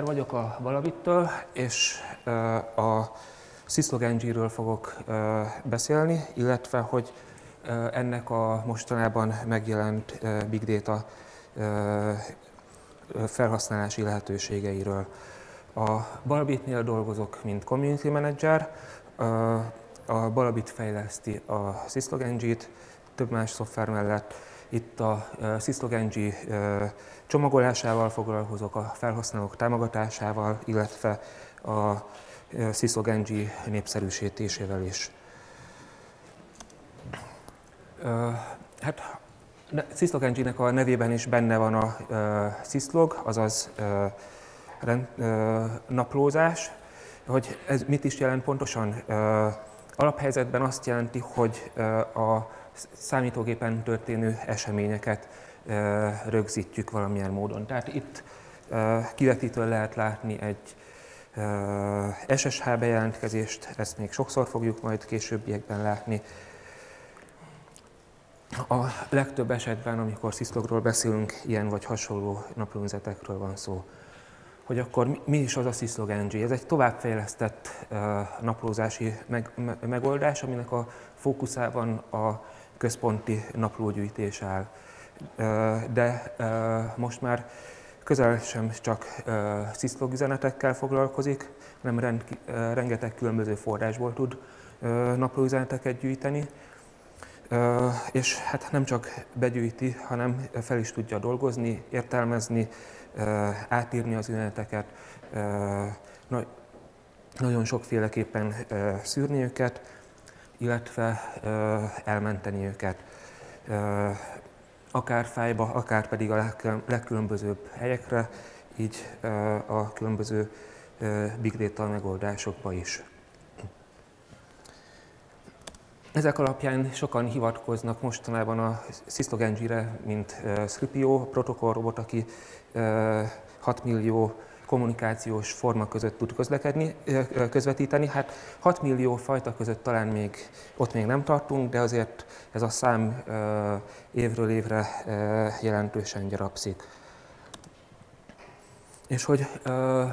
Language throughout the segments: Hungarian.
Péter vagyok a Valabittől, és a Syslog fogok beszélni, illetve hogy ennek a mostanában megjelent Big Data felhasználási lehetőségeiről. A Balabitnél dolgozok, mint Community Manager, a Balabit fejleszti a Syslog t több más szoftver mellett, itt a Syslog csomagolásával foglalkozok, a felhasználók támogatásával, illetve a Syslog népszerűsítésével is. Hát Syslog nek a nevében is benne van a Syslog, azaz naplózás. Hogy ez mit is jelent pontosan? Alaphelyzetben azt jelenti, hogy a számítógépen történő eseményeket rögzítjük valamilyen módon. Tehát itt kivetítőn lehet látni egy SSH bejelentkezést, ezt még sokszor fogjuk majd későbbiekben látni. A legtöbb esetben, amikor sziszlogról beszélünk, ilyen vagy hasonló naplónzetekről van szó. Hogy akkor mi is az a Syslog NG? Ez egy továbbfejlesztett naplózási megoldás, aminek a fókuszában a központi naplógyűjtés áll. De most már közel sem csak Syslog üzenetekkel foglalkozik, nem rend, rengeteg különböző forrásból tud naplóüzeneteket gyűjteni, és hát nem csak begyűjti, hanem fel is tudja dolgozni, értelmezni, átírni az üzeneteket, nagyon sokféleképpen szűrni őket, illetve elmenteni őket akár fájba, akár pedig a legkülönbözőbb helyekre, így a különböző big data megoldásokba is. Ezek alapján sokan hivatkoznak mostanában a Syslog re mint Scipio protokollrobot, aki 6 millió kommunikációs forma között tud közlekedni, közvetíteni. Hát 6 millió fajta között talán még ott még nem tartunk, de azért ez a szám évről évre jelentősen gyarapszik. És hogy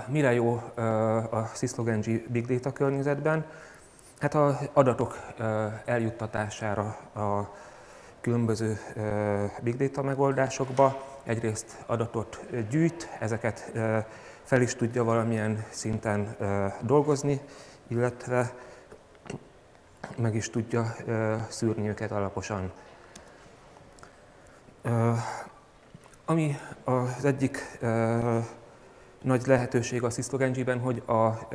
mire jó a Syslog Big Data környezetben? Hát az adatok eljuttatására a különböző big data megoldásokba. Egyrészt adatot gyűjt, ezeket fel is tudja valamilyen szinten dolgozni, illetve meg is tudja szűrni őket alaposan. Ami az egyik nagy lehetőség a Syslog ben hogy a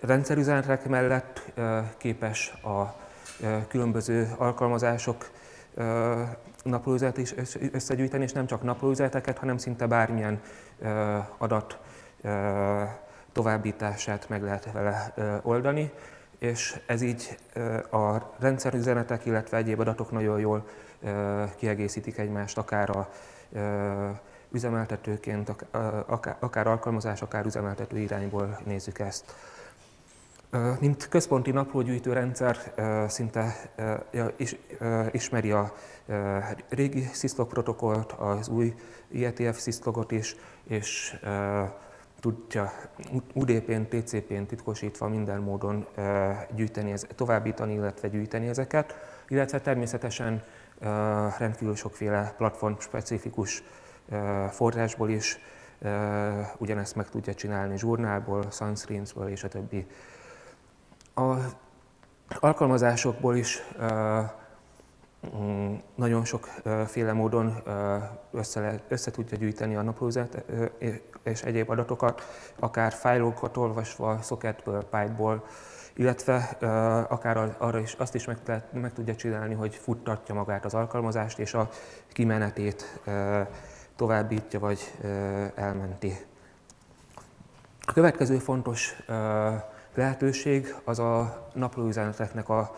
rendszerüzenetek mellett képes a különböző alkalmazások naplóüzenet is összegyűjteni, és nem csak naplóüzeneteket, hanem szinte bármilyen adat továbbítását meg lehet vele oldani, és ez így a rendszerüzenetek, illetve egyéb adatok nagyon jól kiegészítik egymást, akár a üzemeltetőként, akár alkalmazás, akár üzemeltető irányból nézzük ezt. Mint központi naplógyűjtő rendszer szinte ismeri a régi Syslog protokollt, az új IETF Syslogot is, és tudja UDP-n, TCP-n titkosítva minden módon gyűjteni, továbbítani, illetve gyűjteni ezeket, illetve természetesen rendkívül sokféle platform-specifikus forrásból is ugyanezt meg tudja csinálni zsurnálból, sunscreensből és a többi a alkalmazásokból is mm, nagyon sokféle módon össze, össze tudja gyűjteni a naplózat és egyéb adatokat, akár fájlokat olvasva, socketből, pipe illetve akár arra is, azt is meg, meg tudja csinálni, hogy futtatja magát az alkalmazást, és a kimenetét továbbítja vagy elmenti. A következő fontos lehetőség az a naplóüzeneteknek a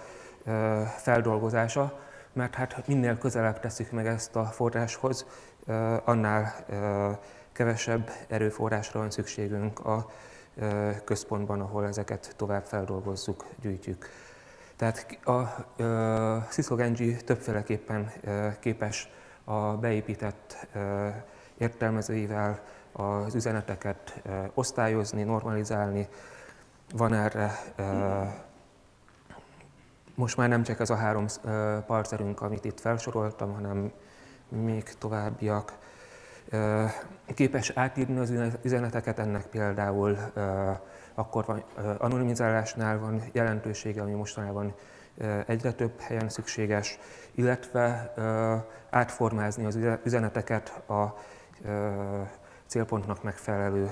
feldolgozása, mert hát minél közelebb teszik meg ezt a forráshoz, annál kevesebb erőforrásra van szükségünk a központban, ahol ezeket tovább feldolgozzuk, gyűjtjük. Tehát a Syslog többféleképpen képes a beépített értelmezőivel az üzeneteket osztályozni, normalizálni. Van erre most már nem csak ez a három parcerünk, amit itt felsoroltam, hanem még továbbiak. Képes átírni az üzeneteket, ennek például akkor van, anonimizálásnál van jelentősége, ami mostanában egyre több helyen szükséges, illetve átformázni az üzeneteket a célpontnak megfelelő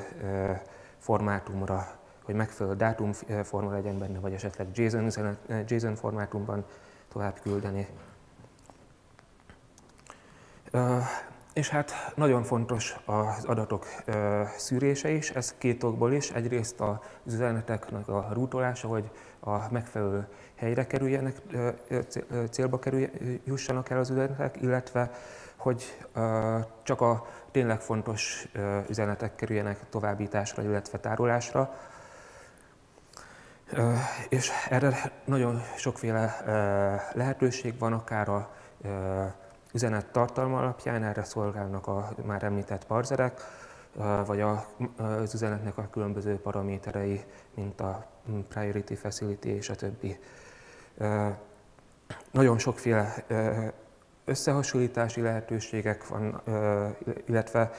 formátumra, hogy megfelelő dátumforma legyen benne, vagy esetleg JSON, üzenet, JSON formátumban tovább küldeni. És hát nagyon fontos az adatok szűrése is, ez két okból is. Egyrészt az üzeneteknek a rútolása, hogy a megfelelő helyre kerüljenek, célba kerüljenek, jussanak el az üzenetek, illetve hogy csak a tényleg fontos üzenetek kerüljenek továbbításra, illetve tárolásra. És erre nagyon sokféle lehetőség van, akár a üzenet tartalma alapján, erre szolgálnak a már említett parzerek, vagy az üzenetnek a különböző paraméterei, mint a priority facility és a többi. Nagyon sokféle összehasonlítási lehetőségek van, illetve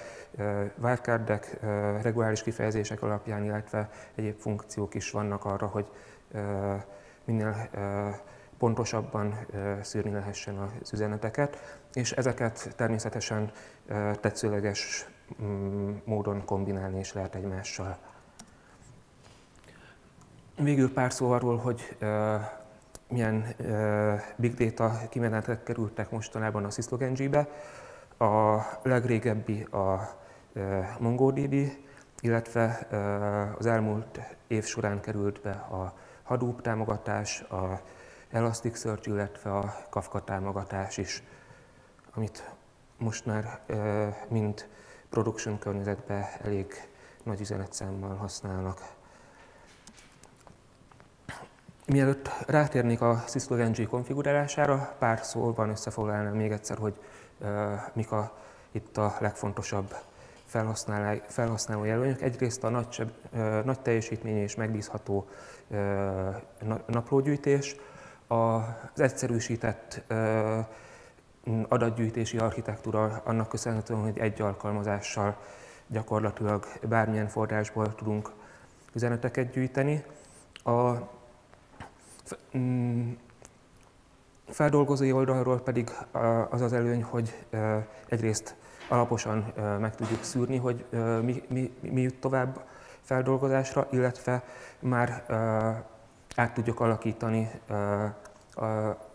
wildcardek, reguláris kifejezések alapján, illetve egyéb funkciók is vannak arra, hogy minél pontosabban szűrni lehessen az üzeneteket, és ezeket természetesen tetszőleges mm, módon kombinálni is lehet egymással. Végül pár szó arról, hogy milyen big data kimenetek kerültek mostanában a SysLogNG-be. A legrégebbi a MongoDB, illetve az elmúlt év során került be a Hadoop támogatás, a Elasticsearch, illetve a Kafka támogatás is, amit most már mind production környezetben elég nagy üzenetszámmal használnak. Mielőtt rátérnék a SysLog konfigurálására, pár szóban összefoglalnám még egyszer, hogy mik a, itt a legfontosabb felhasználó, felhasználó. Egyrészt a nagy, nagy teljesítmény és megbízható naplógyűjtés, az egyszerűsített adatgyűjtési architektúra annak köszönhetően, hogy egy alkalmazással gyakorlatilag bármilyen forrásból tudunk üzeneteket gyűjteni. A feldolgozói oldalról pedig az az előny, hogy egyrészt alaposan meg tudjuk szűrni, hogy mi, mi, mi jut tovább feldolgozásra, illetve már át tudjuk alakítani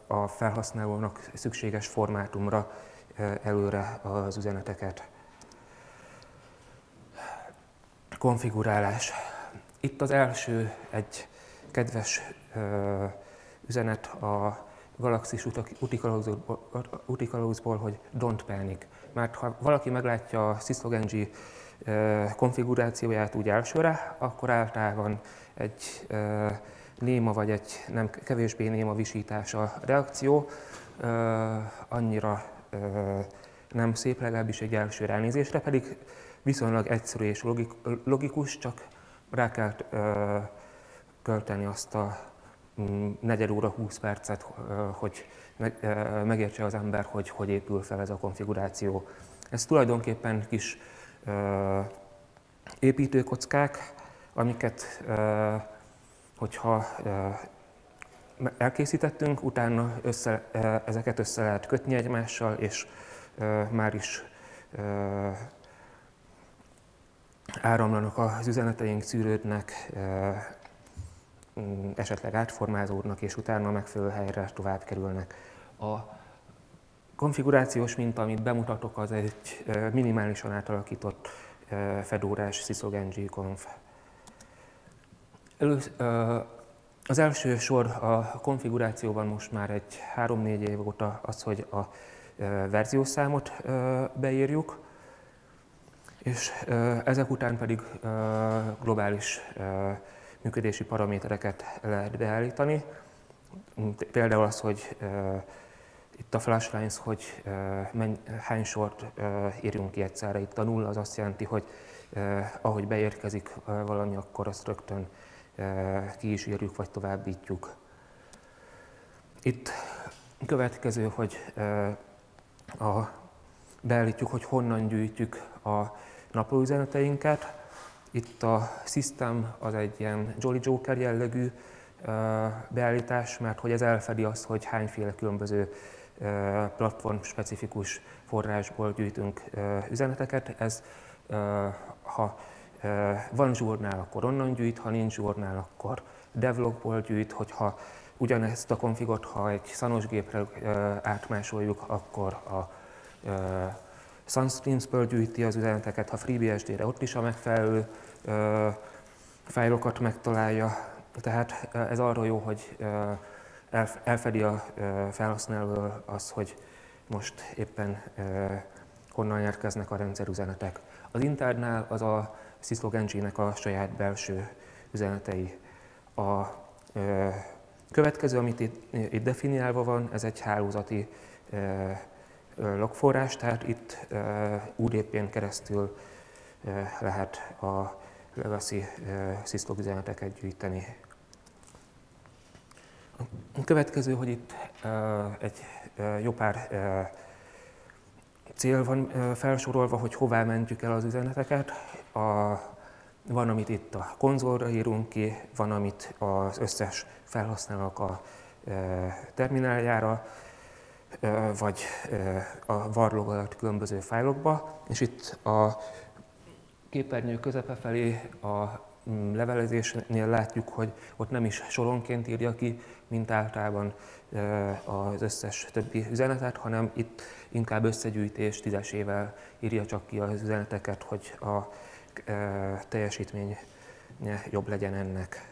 a felhasználónak szükséges formátumra előre az üzeneteket. Konfigurálás. Itt az első egy kedves üzenet a Galaxis Utikalauzból, hogy don't panic. Mert ha valaki meglátja a SysLog konfigurációját úgy elsőre, akkor általában egy néma vagy egy nem kevésbé néma visítás a reakció, annyira nem szép, legalábbis egy első ránézésre, pedig viszonylag egyszerű és logikus, csak rá kell költeni azt a negyed óra, 20 percet, hogy megértse az ember, hogy hogy épül fel ez a konfiguráció. Ez tulajdonképpen kis építőkockák, amiket, hogyha elkészítettünk, utána össze, ezeket össze lehet kötni egymással, és már is áramlanak az üzeneteink, szűrődnek, esetleg átformázódnak, és utána megfelelő helyre tovább kerülnek. A konfigurációs minta, amit bemutatok, az egy minimálisan átalakított fedórás SysOG conf. Az első sor a konfigurációban most már egy 3-4 év óta az, hogy a verziószámot beírjuk, és ezek után pedig globális működési paramétereket lehet beállítani. Például az, hogy itt a flashlines, hogy menny, hány sort írjunk ki egyszerre. Itt a nulla az azt jelenti, hogy ahogy beérkezik valami, akkor azt rögtön ki is írjuk, vagy továbbítjuk. Itt következő, hogy a, beállítjuk, hogy honnan gyűjtjük a naplóüzeneteinket. Itt a System az egy ilyen Jolly Joker jellegű beállítás, mert hogy ez elfedi azt, hogy hányféle különböző platform specifikus forrásból gyűjtünk üzeneteket. Ez, ha van zsurnál, akkor onnan gyűjt, ha nincs zsurnál, akkor devlogból gyűjt, hogyha ugyanezt a konfigot, ha egy szanos gépre átmásoljuk, akkor a Sunstreams-ből gyűjti az üzeneteket, ha FreeBSD-re ott is a megfelelő fájlokat megtalálja. Tehát ez arról jó, hogy elfedi a felhasználó az, hogy most éppen honnan érkeznek a rendszerüzenetek. Az Internál az a Syslog Engine-nek a saját belső üzenetei. A következő, amit itt, itt definiálva van, ez egy hálózati logforrás, tehát itt UDP-n keresztül lehet a legacy Syslog üzeneteket gyűjteni. A következő, hogy itt egy jó pár cél van felsorolva, hogy hová mentjük el az üzeneteket. A, van, amit itt a konzolra írunk ki, van, amit az összes felhasználók a termináljára, vagy a varlog alatt különböző fájlokba, és itt a képernyő közepe felé a mm, levelezésnél látjuk, hogy ott nem is soronként írja ki, mint általában az összes többi üzenetet, hanem itt inkább összegyűjtés tízesével írja csak ki az üzeneteket, hogy a teljesítmény jobb legyen ennek.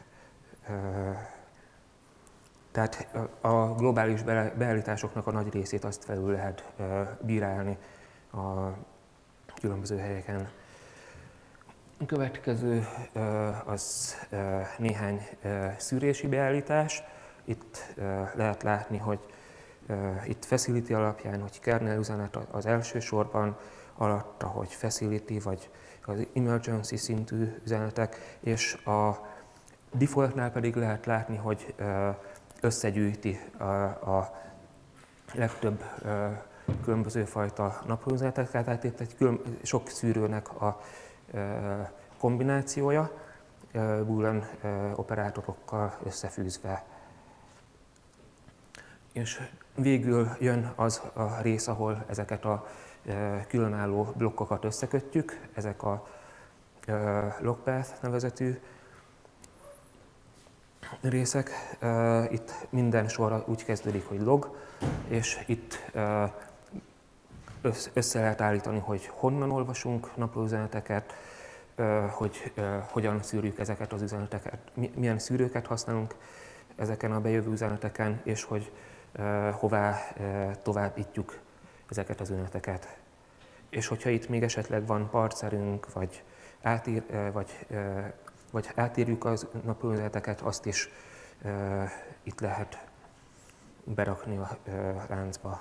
Tehát a globális beállításoknak a nagy részét azt felül lehet bírálni a különböző helyeken. A következő az néhány szűrési beállítás. Itt lehet látni, hogy itt facility alapján, hogy kernel üzenet az első sorban, alatta, hogy facility vagy az emergency szintű üzenetek, és a defaultnál pedig lehet látni, hogy összegyűjti a, a legtöbb különböző fajta naplóüzeneteket, tehát itt egy külön, sok szűrőnek a kombinációja, Boolean operátorokkal összefűzve. És végül jön az a rész, ahol ezeket a különálló blokkokat összekötjük, ezek a logpath nevezetű részek. Itt minden sorra úgy kezdődik, hogy log, és itt össze lehet állítani, hogy honnan olvasunk naplóüzeneteket, hogy hogyan szűrjük ezeket az üzeneteket, milyen szűrőket használunk ezeken a bejövő üzeneteken, és hogy hová továbbítjuk ezeket az üzeneteket. És hogyha itt még esetleg van parcerünk, vagy, átír, vagy, vagy átírjuk az naplóüzeneteket, azt is itt lehet berakni a láncba.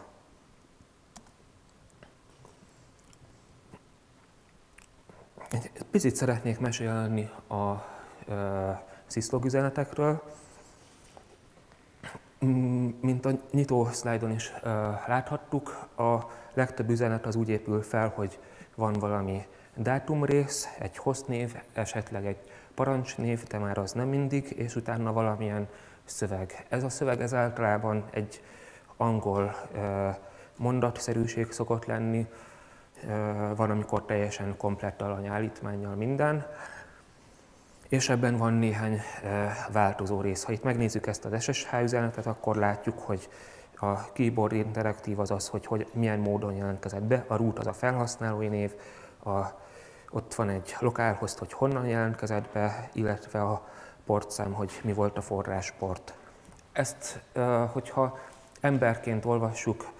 Egy picit szeretnék mesélni a sziszlog üzenetekről. Mm, mint a nyitó szlájdon is láthattuk, a legtöbb üzenet az úgy épül fel, hogy van valami dátumrész, egy hostnév, esetleg egy parancsnév, de már az nem mindig, és utána valamilyen szöveg. Ez a szöveg ez általában egy angol mondatszerűség szokott lenni, van, amikor teljesen komplett alanyállítmányjal minden, és ebben van néhány változó rész. Ha itt megnézzük ezt az SSH üzenetet, akkor látjuk, hogy a keyboard interaktív az az, hogy, hogy milyen módon jelentkezett be, a root az a felhasználói név, a, ott van egy localhost, hogy honnan jelentkezett be, illetve a portszám, hogy mi volt a forrásport. Ezt, hogyha emberként olvassuk,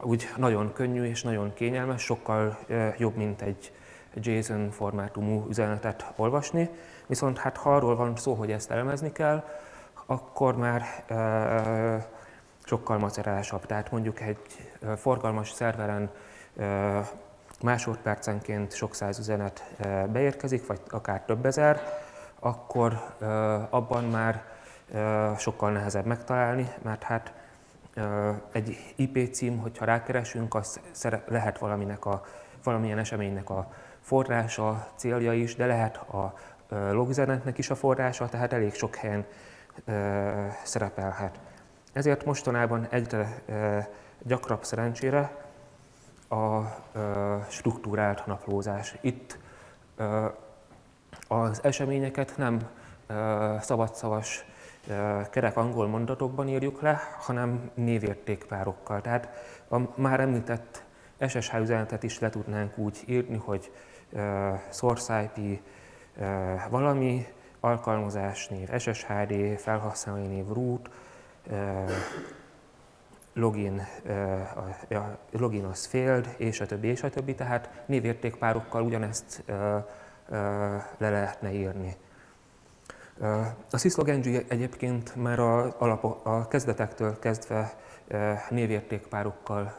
úgy nagyon könnyű és nagyon kényelmes, sokkal jobb, mint egy JSON formátumú üzenetet olvasni, viszont hát ha arról van szó, hogy ezt elemezni kell, akkor már e, sokkal macerásabb. Tehát mondjuk egy forgalmas szerveren e, másodpercenként sok száz üzenet beérkezik, vagy akár több ezer, akkor abban már sokkal nehezebb megtalálni, mert hát egy IP cím, hogyha rákeresünk, az lehet valaminek a, valamilyen eseménynek a forrása, célja is, de lehet a logüzenetnek is a forrása, tehát elég sok helyen szerepelhet. Ezért mostanában egyre gyakrabb szerencsére a struktúrált naplózás. Itt az eseményeket nem szabadszavas kerek angol mondatokban írjuk le, hanem névértékpárokkal. Tehát a már említett SSH üzenetet is le tudnánk úgy írni, hogy source IP valami, alkalmazás név SSHD, felhasználói név root, login, login az failed, és a többi, és a többi, tehát névértékpárokkal ugyanezt le lehetne írni. A SysLogNG egyébként már a, alap, a kezdetektől kezdve névértékpárokkal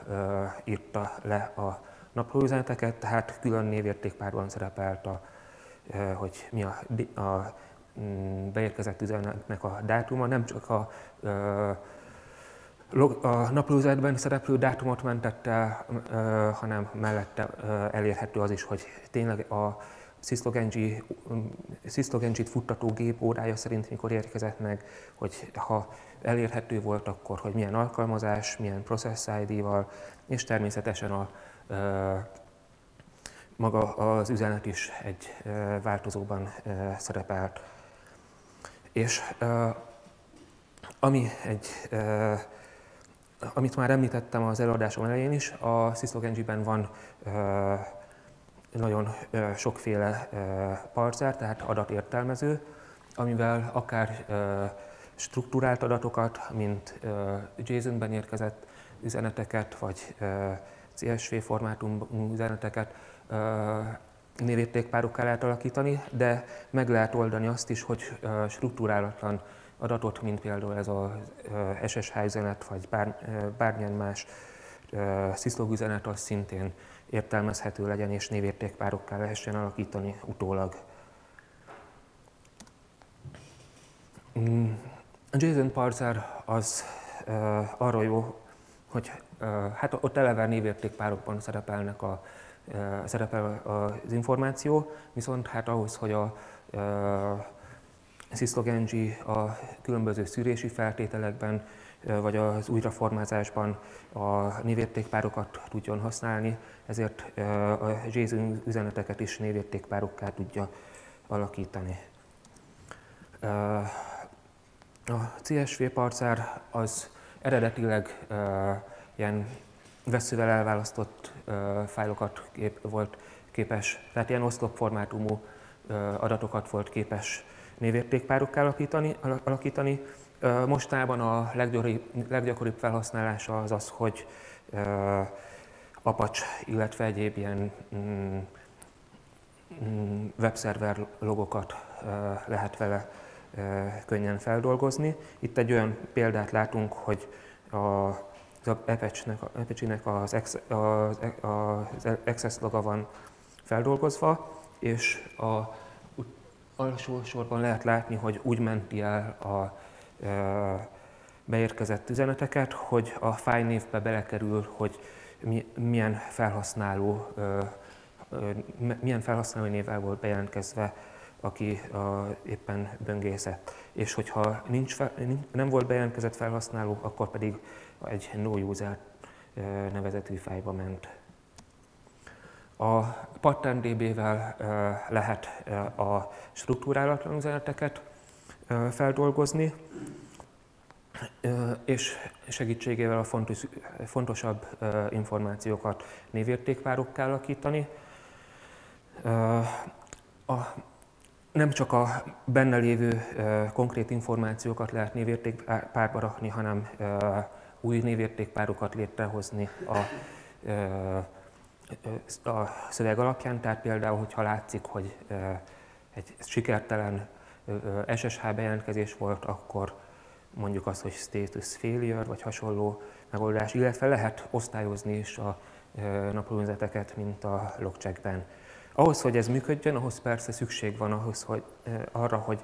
írta le a naplóüzeneteket, tehát külön névértékpárban szerepelt, a, hogy mi a, a mm, beérkezett üzenetnek a dátuma, nem csak a, a naplóüzenetben szereplő dátumot mentette hanem mellette elérhető az is, hogy tényleg a Syslog-NG-t futtató gép órája szerint mikor érkezett meg, hogy ha elérhető volt, akkor hogy milyen alkalmazás, milyen process ID-val, és természetesen a, maga az üzenet is egy változóban szerepelt. És ami egy, amit már említettem az előadásom elején is, a Syslog-NG-ben van nagyon sokféle parser, tehát adatértelmező, amivel akár struktúrált adatokat, mint JSON-ben érkezett üzeneteket, vagy CSV formátum üzeneteket névértékpárokká lehet alakítani, de meg lehet oldani azt is, hogy struktúrálatlan adatot, mint például ez a SSH üzenet, vagy bár, bármilyen más sziszlog üzenet, az szintén értelmezhető legyen és névértékpárokká lehessen alakítani utólag. Mm, a JSON parser az arról jó, hogy hát ott eleve névértékpárokban szerepelnek a, szerepel az információ, viszont hát ahhoz, hogy a uh, SysLog-NG a különböző szűrési feltételekben vagy az újraformázásban a névértékpárokat tudjon használni, ezért a JSON üzeneteket is névértékpárokká tudja alakítani. A CSV parcer az eredetileg ilyen veszővel elválasztott fájlokat volt képes, tehát ilyen oszlop formátumú adatokat volt képes névértékpárokká alakítani, alakítani Mostában a leggyakoribb, felhasználása az az, hogy Apache, illetve egyéb ilyen mm, mm, webszerver logokat lehet vele könnyen feldolgozni. Itt egy olyan példát látunk, hogy a, az Apache-nek az, az, az access loga van feldolgozva, és a alsó sorban lehet látni, hogy úgy menti el a beérkezett üzeneteket, hogy a fájnévbe belekerül, hogy milyen felhasználó, milyen felhasználói névvel volt bejelentkezve, aki éppen böngészett. És hogyha nincs nem volt bejelentkezett felhasználó, akkor pedig egy no user nevezetű fájba ment. A PatternDB-vel lehet a struktúrálatlan üzeneteket feldolgozni, és segítségével a fontos, fontosabb információkat névértékpárokká alakítani. A, nem csak a benne lévő konkrét információkat lehet névértékpárba rakni, hanem új névértékpárokat létrehozni a, a szöveg alapján. Tehát például, hogyha látszik, hogy egy sikertelen SSH bejelentkezés volt, akkor mondjuk azt, hogy status failure, vagy hasonló megoldás, illetve lehet osztályozni is a naplóvezeteket, mint a logcheckben. Ahhoz, hogy ez működjön, ahhoz persze szükség van ahhoz, hogy, arra, hogy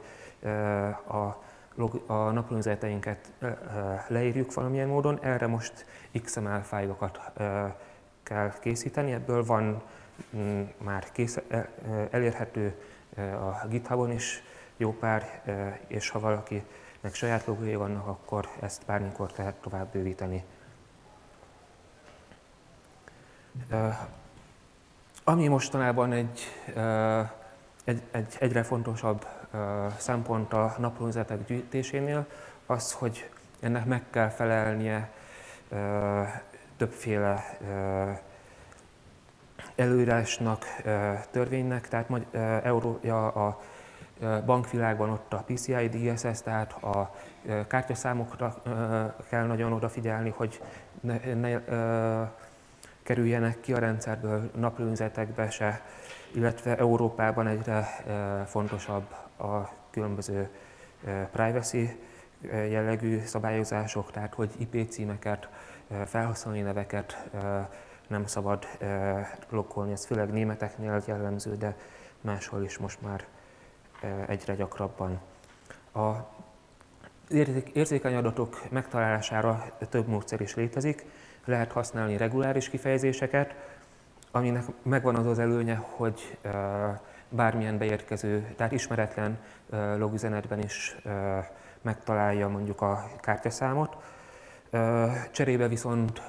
a a naplóvezeteinket leírjuk valamilyen módon. Erre most XML fájlokat kell készíteni, ebből van mm, már kész, elérhető a GitHubon is jó pár, és ha valakinek saját logója vannak, akkor ezt bármikor lehet tovább bővíteni. Ami mostanában egy, egy, egy egyre fontosabb szempont a naplózetek gyűjtésénél, az, hogy ennek meg kell felelnie többféle előírásnak, törvénynek, tehát Eurója a bankvilágban ott a PCI DSS, tehát a kártyaszámokra kell nagyon odafigyelni, hogy ne, ne kerüljenek ki a rendszerből naplőzetekbe se, illetve Európában egyre fontosabb a különböző privacy jellegű szabályozások, tehát hogy IP címeket, felhasználói neveket nem szabad blokkolni, ez főleg németeknél jellemző, de máshol is most már egyre gyakrabban. A érzékeny adatok megtalálására több módszer is létezik. Lehet használni reguláris kifejezéseket, aminek megvan az az előnye, hogy bármilyen beérkező, tehát ismeretlen logüzenetben is megtalálja mondjuk a kártyaszámot. Cserébe viszont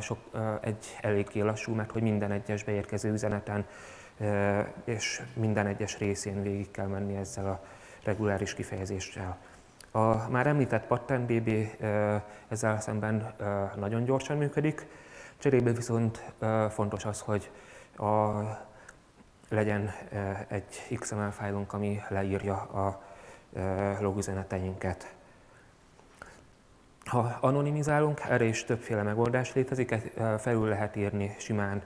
sok, egy eléggé lassú, mert hogy minden egyes beérkező üzeneten és minden egyes részén végig kell menni ezzel a reguláris kifejezéssel. A már említett Pattern BB ezzel szemben nagyon gyorsan működik, cserébe viszont fontos az, hogy a, legyen egy XML fájlunk, ami leírja a logüzeneteinket. Ha anonimizálunk, erre is többféle megoldás létezik, felül lehet írni simán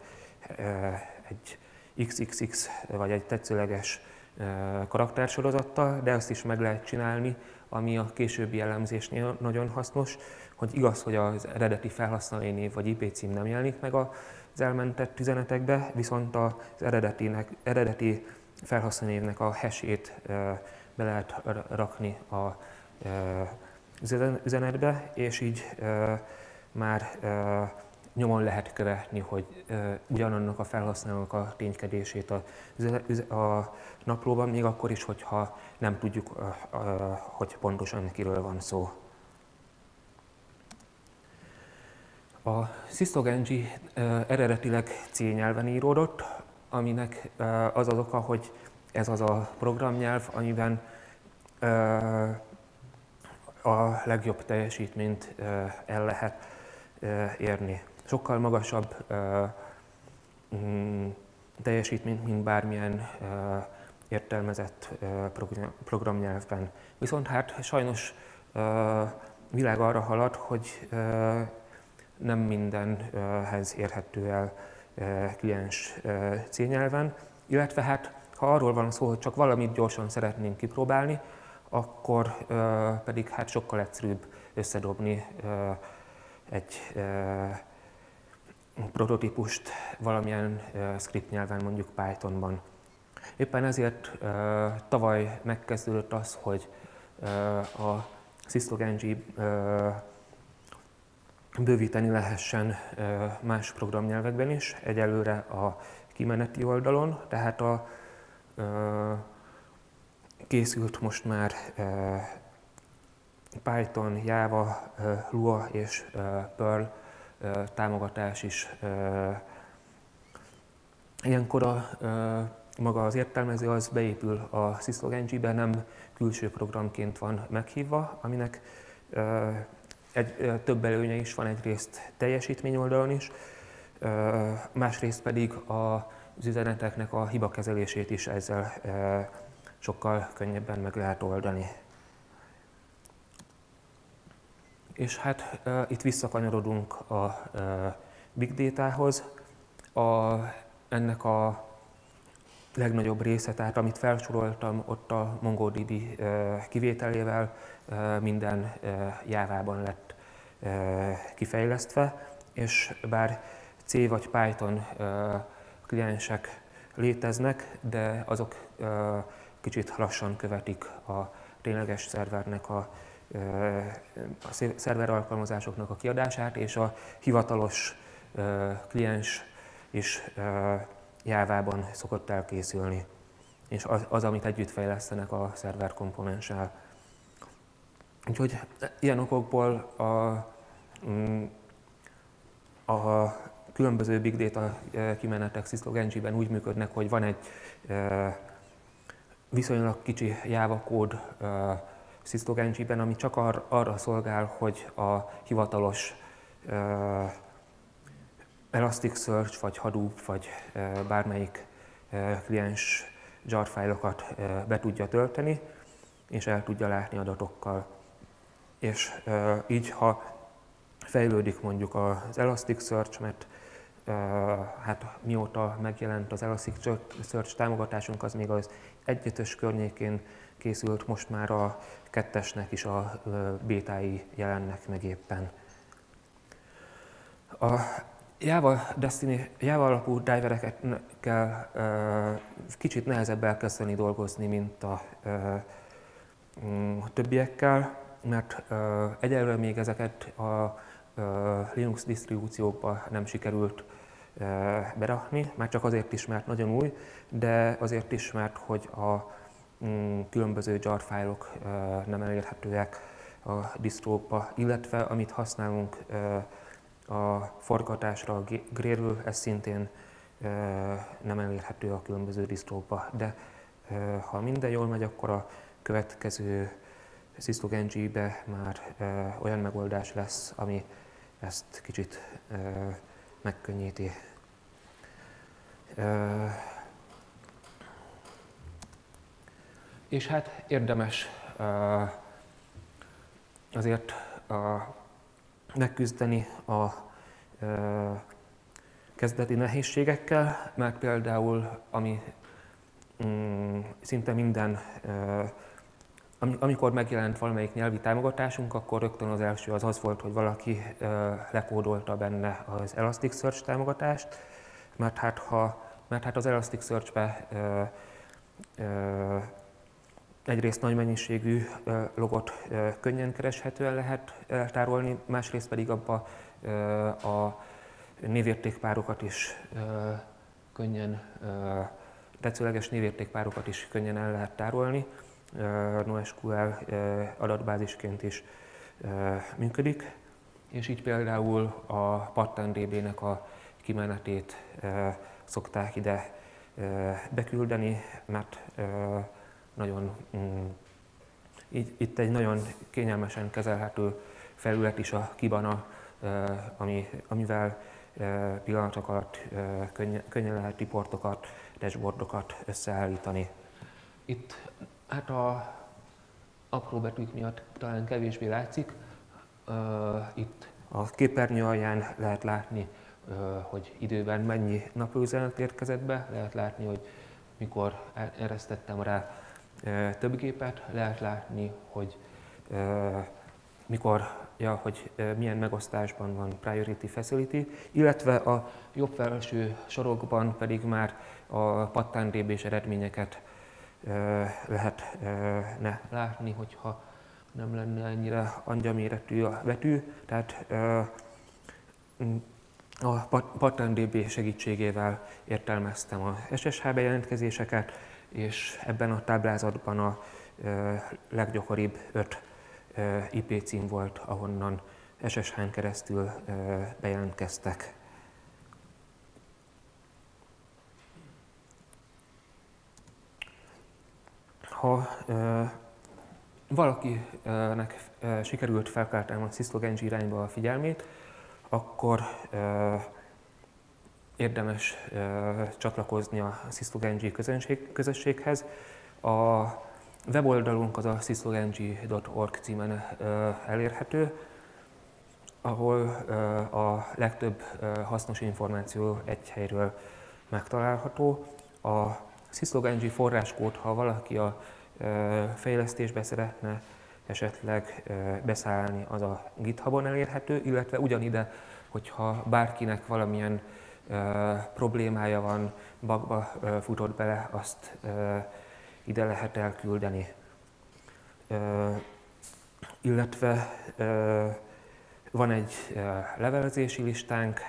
egy XXX vagy egy tetszőleges karaktersorozattal, de ezt is meg lehet csinálni, ami a későbbi jellemzésnél nagyon hasznos, hogy igaz, hogy az eredeti felhasználói név vagy IP cím nem jelenik meg az elmentett üzenetekbe, viszont az eredetinek, eredeti felhasználónévnek a hashét be lehet rakni a üzenetbe, és így már nyomon lehet követni, hogy ugyanannak a felhasználónak a ténykedését a, a naplóban, még akkor is, hogyha nem tudjuk, hogy pontosan kiről van szó. A Systogenji eredetileg C nyelven íródott, aminek az az oka, hogy ez az a programnyelv, amiben a legjobb teljesítményt el lehet érni. Sokkal magasabb mm, teljesítményt, mint bármilyen értelmezett programnyelvben. Viszont hát sajnos világ arra halad, hogy nem mindenhez érhető el kliens célnyelven, illetve hát ha arról van szó, hogy csak valamit gyorsan szeretnénk kipróbálni, akkor pedig hát sokkal egyszerűbb összedobni egy prototípust valamilyen script nyelven, mondjuk Pythonban. Éppen ezért tavaly megkezdődött az, hogy a SysLog-NG bővíteni lehessen más programnyelvekben is, egyelőre a kimeneti oldalon, tehát a készült most már Python, Java, Lua és Perl támogatás is. Ilyenkor a, maga az értelmező az beépül a SysLog-NG-be, nem külső programként van meghívva, aminek egy, több előnye is van egyrészt teljesítmény oldalon is, másrészt pedig az üzeneteknek a hibakezelését is ezzel sokkal könnyebben meg lehet oldani. És hát uh, itt visszakanyarodunk a uh, Big Data-hoz. A, ennek a legnagyobb része, tehát amit felsoroltam, ott a MongoDB uh, kivételével uh, minden uh, jávában lett kifejlesztve, és bár C vagy Python kliensek léteznek, de azok kicsit lassan követik a tényleges szervernek a, a szerver alkalmazásoknak a kiadását, és a hivatalos kliens is jávában szokott elkészülni, és az, az, amit együtt fejlesztenek a szerver komponenssel. Úgyhogy ilyen okokból a, mm, a különböző big data kimenetek SysLog úgy működnek, hogy van egy viszonylag kicsi Java kód syslog ami csak ar, arra szolgál, hogy a hivatalos Elasticsearch, vagy Hadoop, vagy bármelyik kliens jar fájlokat be tudja tölteni, és el tudja látni adatokkal. És így, ha fejlődik mondjuk az Elasticsearch, mert hát mióta megjelent az Elasticsearch támogatásunk, az még az egyötös környékén készült, most már a kettesnek is a bétái jelennek meg éppen. A Java, Destiny, Java alapú driverekkel kicsit nehezebb elkezdeni dolgozni, mint a mm, többiekkel, mert egyelőre még ezeket a Linux disztribúciókba nem sikerült berakni, már csak azért is, mert nagyon új, de azért is, mert hogy a mm, különböző jar fájlok nem elérhetőek a distrókba, illetve amit használunk a forgatásra, a Gradle, ez szintén nem elérhető a különböző distrókba, de ha minden jól megy, akkor a következő Syslog NG-be már olyan megoldás lesz, ami ezt kicsit megkönnyíti. És hát érdemes azért megküzdeni a kezdeti nehézségekkel, mert például, ami mm, szinte minden, amikor megjelent valamelyik nyelvi támogatásunk, akkor rögtön az első az az volt, hogy valaki lekódolta benne az Elasticsearch támogatást, mert hát, ha, mert hát az Elasticsearch-be egyrészt nagy mennyiségű logot könnyen kereshetően lehet eltárolni, másrészt pedig abba a névértékpárokat is könnyen, tetszőleges névértékpárokat is könnyen el lehet tárolni. NoSQL adatbázisként is működik, és így például a PatternDB-nek a kimenetét szokták ide beküldeni, mert nagyon, mm, itt egy nagyon kényelmesen kezelhető felület is a Kibana, ami, amivel pillanatok alatt könnyen lehet riportokat, dashboardokat összeállítani. Itt hát a apró betűk miatt talán kevésbé látszik. Itt a képernyő alján lehet látni, hogy időben mennyi naplóüzenet érkezett be, lehet látni, hogy mikor eresztettem rá több gépet, lehet látni, hogy mikor, ja, hogy milyen megosztásban van Priority Facility, illetve a jobb felső sorokban pedig már a pattern eredményeket lehet ne látni, hogyha nem lenne ennyire angyaméretű a betű. Tehát a pattern segítségével értelmeztem a SSH bejelentkezéseket, és ebben a táblázatban a leggyakoribb öt IP cím volt, ahonnan SSH-n keresztül bejelentkeztek. Ha valakinek sikerült felkelteni a Syslog irányba a figyelmét, akkor érdemes csatlakozni a syslog közönség, közösséghez. A weboldalunk az a syslog.org címen elérhető, ahol a legtöbb hasznos információ egy helyről megtalálható. A syslog forráskód, ha valaki a fejlesztésbe szeretne esetleg beszállni, az a GitHubon elérhető, illetve ugyanide hogyha bárkinek valamilyen problémája van, bagba futott bele, azt ide lehet elküldeni. Illetve van egy levelezési listánk,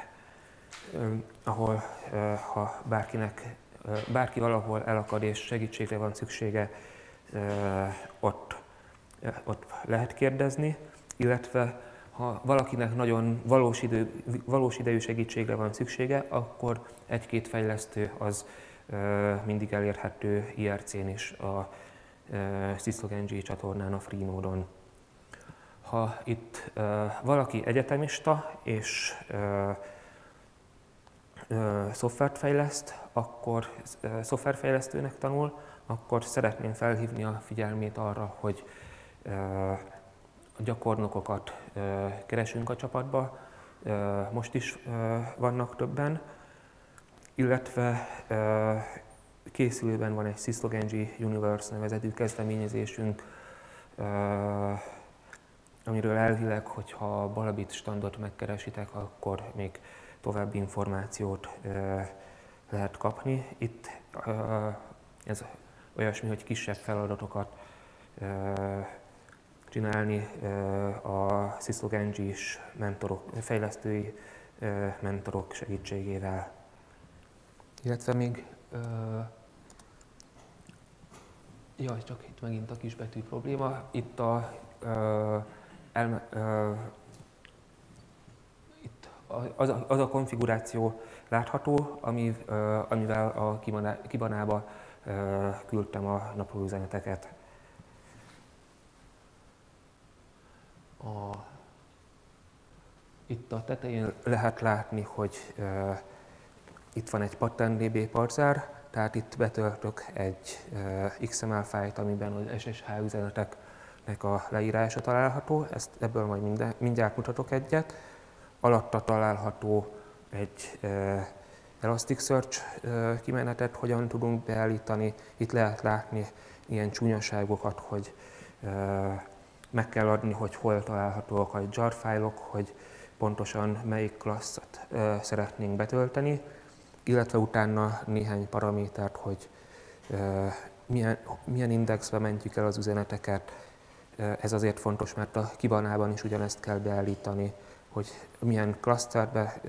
ahol ha bárkinek, bárki valahol elakad és segítségre van szüksége, ott, ott lehet kérdezni, illetve ha valakinek nagyon valós, idő, valós idejű segítségre van szüksége, akkor egy-két fejlesztő az mindig elérhető IRC-n is a Syslog csatornán a Freenode-on. Ha itt valaki egyetemista és szoftvert fejleszt, akkor szoftverfejlesztőnek tanul, akkor szeretném felhívni a figyelmét arra, hogy a gyakornokokat keresünk a csapatba, most is vannak többen, illetve készülőben van egy Syslog-NG Universe nevezetű kezdeményezésünk, amiről elvileg, hogyha Balabit standot megkeresitek, akkor még további információt lehet kapni. Itt ez olyasmi, hogy kisebb feladatokat csinálni a Syslog is mentorok, fejlesztői mentorok segítségével. Illetve még Jaj, csak itt megint a kisbetű probléma. Itt a, elme, az, a, az a konfiguráció látható, ami, amivel a kibanába küldtem a naplóüzeneteket. A, itt a tetején lehet látni, hogy uh, itt van egy pattern.db parzár, tehát itt betöltök egy uh, XML fájlt, amiben az SSH üzeneteknek a leírása található, ezt ebből majd minden, mindjárt mutatok egyet. Alatta található egy Elasticsearch kimenetet, hogyan tudunk beállítani. Itt lehet látni ilyen csúnyaságokat, hogy meg kell adni, hogy hol találhatóak a jar fájlok, hogy pontosan melyik klasszot szeretnénk betölteni illetve utána néhány paramétert, hogy milyen, milyen indexbe mentjük el az üzeneteket. Ez azért fontos, mert a kibanában is ugyanezt kell beállítani, hogy milyen klaszterbe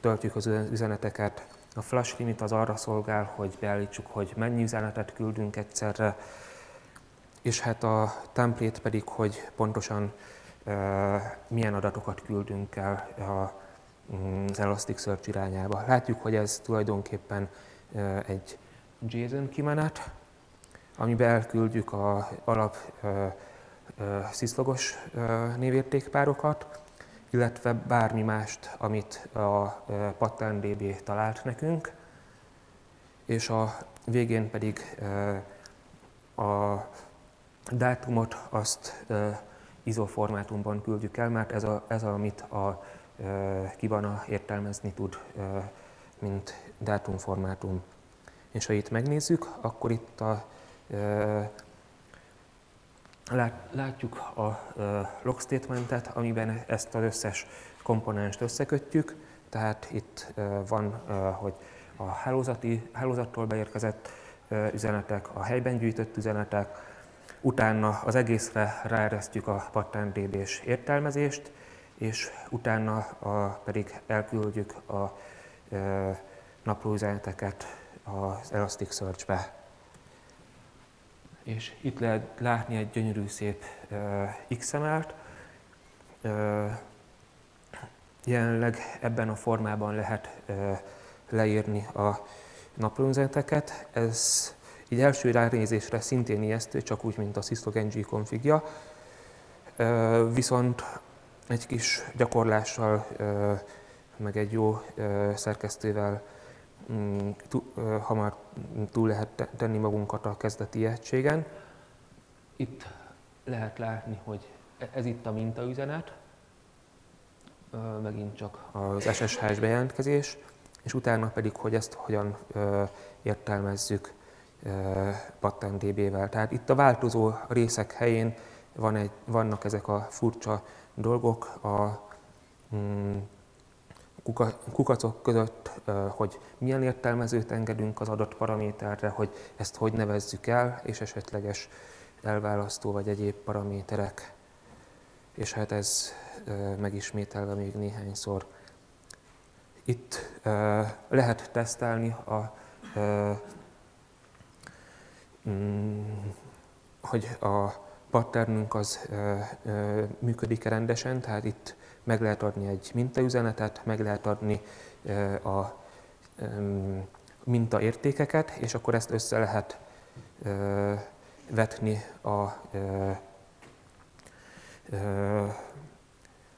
töltjük az üzeneteket. A flash limit az arra szolgál, hogy beállítsuk, hogy mennyi üzenetet küldünk egyszerre, és hát a template pedig, hogy pontosan milyen adatokat küldünk el a az Elasticsearch irányába. Látjuk, hogy ez tulajdonképpen egy JSON kimenet, amiben elküldjük az alap sziszlogos névértékpárokat, illetve bármi mást, amit a PatternDB talált nekünk, és a végén pedig a dátumot azt ISO formátumban küldjük el, mert ez, a, ez a, amit a Kibana értelmezni tud, mint dátumformátum. És ha itt megnézzük, akkor itt a, látjuk a log statementet, amiben ezt az összes komponenst összekötjük, tehát itt van, hogy a hálózati, hálózattól beérkezett üzenetek, a helyben gyűjtött üzenetek, utána az egészre ráeresztjük a pattern-db-s értelmezést, és utána a, pedig elküldjük a e, naplóüzeneteket az Elasticsearch-be. És itt lehet látni egy gyönyörű szép XML-t. Jelenleg ebben a formában lehet leírni a naplóüzeneteket. Ez így első ránézésre szintén ijesztő, csak úgy, mint a Syslog-ng konfigja. Viszont egy kis gyakorlással, meg egy jó szerkesztővel hamar túl lehet tenni magunkat a kezdeti egységen. Itt lehet látni, hogy e-, ez itt a mintaüzenet, megint csak az SSH-s bejelentkezés, és utána pedig, hogy ezt hogyan értelmezzük PatternDB-vel. Tehát itt a változó részek helyén van egy, vannak ezek a furcsa dolgok, a mm, kukacok között, hogy milyen értelmezőt engedünk az adott paraméterre, hogy ezt hogy nevezzük el, és esetleges elválasztó vagy egyéb paraméterek. És hát ez megismételve még néhányszor. Itt lehet tesztelni a mm, hogy a patternünk az működik -e rendesen, tehát itt meg lehet adni egy mintaüzenetet, meg lehet adni a mintaértékeket, és akkor ezt össze lehet vetni a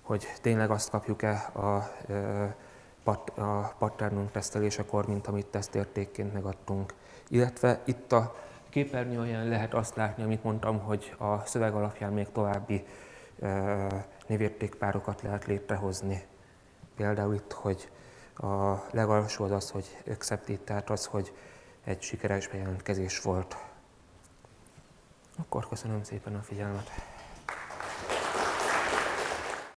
hogy tényleg azt kapjuk-e a, a patternunk tesztelésekor, mint amit tesztértékként megadtunk. Illetve itt a képernyőn lehet azt látni, amit mondtam, hogy a szöveg alapján még további névértékpárokat lehet létrehozni. Például itt, hogy a legalsó az az, hogy accepted, tehát az, hogy egy sikeres bejelentkezés volt. Akkor köszönöm szépen a figyelmet.